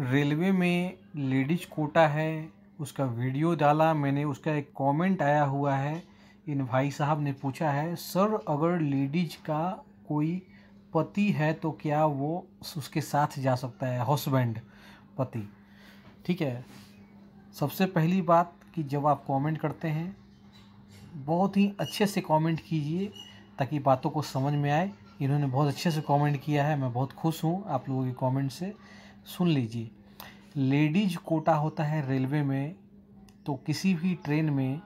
Railway में ladies Kota है, उसका वीडियो डाला, मैंने उसका एक कमेंट आया हुआ है, इन भाई साहब ने पूछा है, सर, अगर लेडीज़ का कोई पति है तो क्या वो उसके साथ जा सकता है हस्बैंड पति? ठीक है, सबसे पहली बात कि जब आप कमेंट करते हैं, बहुत ही अच्छे से कमेंट कीजिए, ताकि बातों को समझ में आए। इन्होंने बहुत अच्छे से कमेंट किया है, मैं बहुत खुश हूँ आप लोगों के कमेंट से। सुन लीजिए। लेडीज़ कोटा होता है रेलवे में तो किसी भी ट्रेन में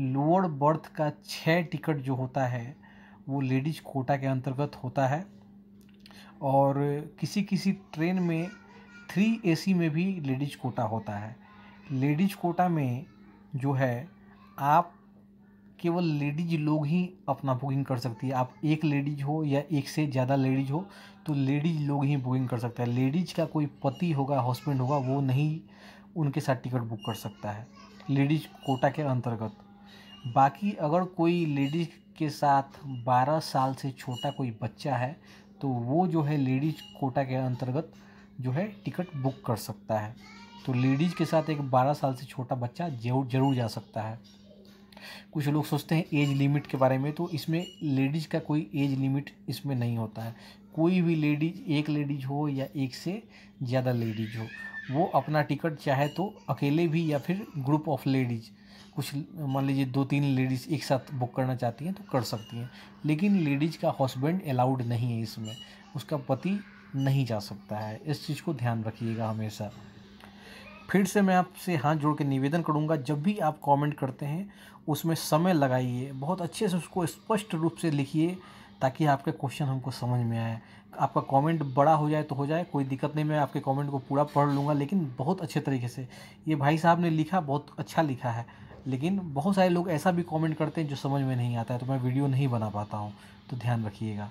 लोअर बर्थ का छः टिकट जो होता है, वो लेडीज़ कोटा के अंतर्गत होता है। और किसी किसी ट्रेन में थ्री एसी में भी लेडीज़ कोटा होता है। लेडीज़ कोटा में जो है, आप केवल लेडीज़ लोग ही अपना बुकिंग कर सकती है। आप एक लेडीज़ हो या एक से ज़्यादा लेडीज़ हो तो लेडीज़ लोग ही बुकिंग कर सकता है। लेडीज़ का कोई पति होगा हस्बैंड होगा, वो नहीं उनके साथ टिकट बुक कर सकता है। लेडीज़ कोटा के अंतर्गत। बाकी अगर कोई लेडीज़ के साथ 12 साल से छोटा कोई बच्चा है तो वो जो है लेडीज़ कोटा के अंतर्गत जो है टिकट बुक कर सकता है। तो लेडीज़ के साथ एक 12 साल से छोटा बच्चा ज़रूर ज़रूर जा सकता है। कुछ लोग सोचते हैं एज लिमिट के बारे में तो इसमें लेडीज़ का कोई एज लिमिट इसमें नहीं होता है। कोई भी लेडीज़, एक लेडीज़ हो या एक से ज़्यादा लेडीज़ हो, वो अपना टिकट चाहे तो अकेले भी या फिर ग्रुप ऑफ़ लेडीज़, कुछ मान लीजिए दो तीन लेडीज़ एक साथ बुक करना चाहती हैं तो कर सकती हैं। लेकिन लेडीज़ का हस्बैंड अलाउड नहीं है इसमें, उसका पति नहीं जा सकता है। इस चीज़ को ध्यान रखिएगा हमेशा। फिर से मैं आपसे हाथ जोड़ के निवेदन करूँगा, जब भी आप कमेंट करते हैं, उसमें समय लगाइए, बहुत अच्छे से उसको स्पष्ट रूप से लिखिए, ताकि आपके क्वेश्चन हमको समझ में आए। आपका कमेंट बड़ा हो जाए तो हो जाए, कोई दिक्कत नहीं, मैं आपके कमेंट को पूरा पढ़ लूँगा, लेकिन बहुत अच्छे तरीके से। ये भाई साहब ने लिखा, बहुत अच्छा लिखा है, लेकिन बहुत सारे लोग ऐसा भी कमेंट करते हैं जो समझ में नहीं आता है तो मैं वीडियो नहीं बना पाता हूँ तो ध्यान रखिएगा।